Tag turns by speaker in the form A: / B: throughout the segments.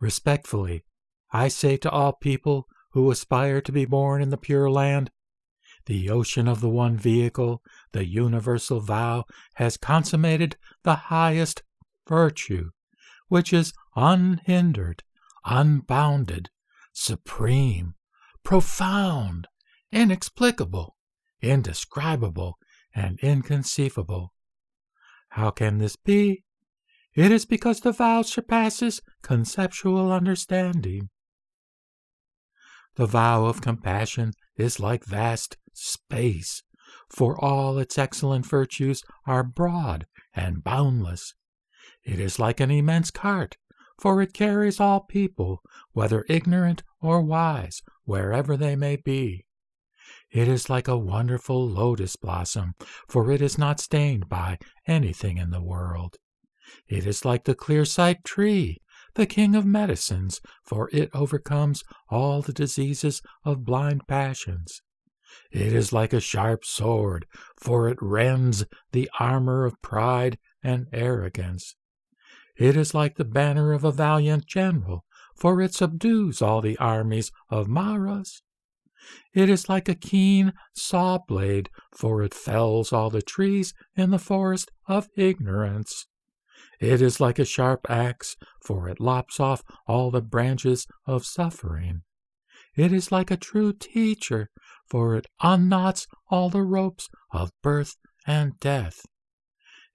A: Respectfully, I say to all people who aspire to be born in the Pure Land, the ocean of the one vehicle, the universal vow, has consummated the highest virtue, which is unhindered, unbounded, supreme, profound, inexplicable, indescribable, and inconceivable. How can this be? It is because the vow surpasses conceptual understanding. The vow of compassion is like vast space, for all its excellent virtues are broad and boundless. It is like an immense cart, for it carries all people, whether ignorant or wise, wherever they may be. It is like a wonderful lotus blossom, for it is not stained by anything in the world. It is like the clear sight tree, the king of medicines, for it overcomes all the diseases of blind passions. It is like a sharp sword, for it rends the armor of pride and arrogance. It is like the banner of a valiant general, for it subdues all the armies of Maras. It is like a keen saw blade, for it fells all the trees in the forest of ignorance. It is like a sharp axe, for it lops off all the branches of suffering. It is like a true teacher, for it unknots all the ropes of birth and death.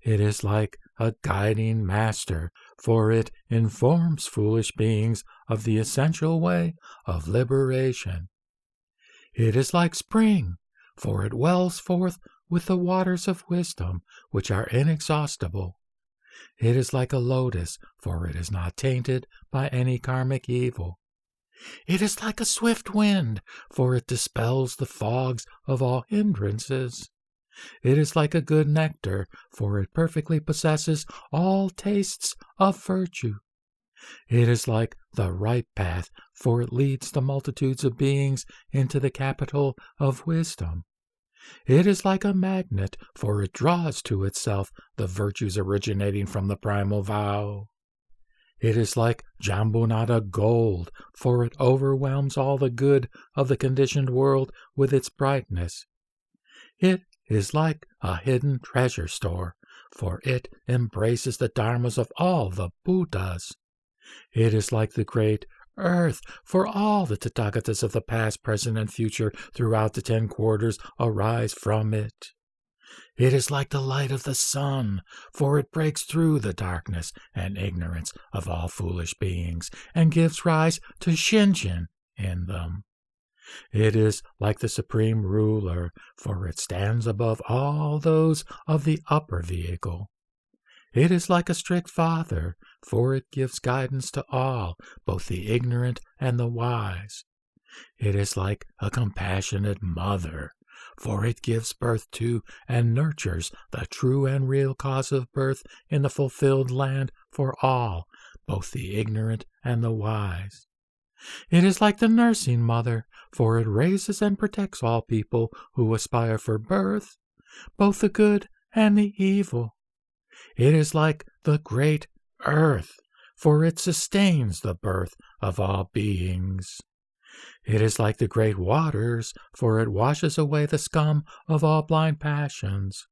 A: It is like a guiding master, for it informs foolish beings of the essential way of liberation. It is like spring, for it wells forth with the waters of wisdom, which are inexhaustible. It is like a lotus, for it is not tainted by any karmic evil. It is like a swift wind, for it dispels the fogs of all hindrances. It is like a good nectar, for it perfectly possesses all tastes of virtue. It is like the right path, for it leads the multitudes of beings into the capital of wisdom. It is like a magnet, for it draws to itself the virtues originating from the primal vow. It is like Jambunada gold, for it overwhelms all the good of the conditioned world with its brightness. It is like a hidden treasure store, for it embraces the dharmas of all the Buddhas. It is like the great earth, for all the Tathagatas of the past, present, and future throughout the ten quarters arise from it. It is like the light of the sun, for it breaks through the darkness and ignorance of all foolish beings and gives rise to Shinjin in them. It is like the supreme ruler, for it stands above all those of the upper vehicle. It is like a strict father, for it gives guidance to all, both the ignorant and the wise. It is like a compassionate mother, for it gives birth to and nurtures the true and real cause of birth in the fulfilled land for all, both the ignorant and the wise. It is like the nursing mother, for it raises and protects all people who aspire for birth, both the good and the evil. It is like the great earth, for it sustains the birth of all beings. It is like the great waters, for it washes away the scum of all blind passions.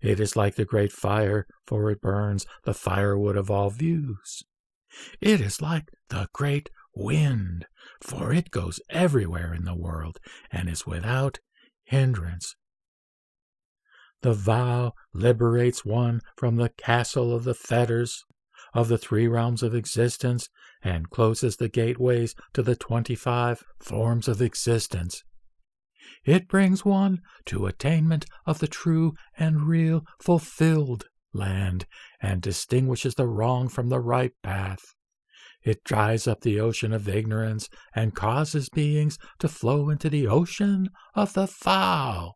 A: It is like the great fire, for it burns the firewood of all views. It is like the great wind, for it goes everywhere in the world and is without hindrance. The vow liberates one from the castle of the fetters of the three realms of existence and closes the gateways to the twenty five forms of existence. It brings one to attainment of the true and real fulfilled land and distinguishes the wrong from the right path. It dries up the ocean of ignorance and causes beings to flow into the ocean of the vow.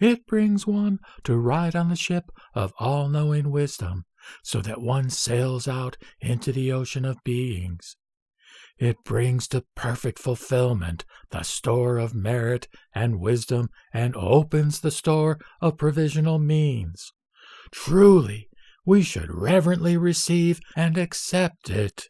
A: It brings one to ride on the ship of all knowing wisdom so that one sails out into the ocean of beings. It brings to perfect fulfillment the store of merit and wisdom and opens the store of provisional means. Truly, we should reverently receive and accept it.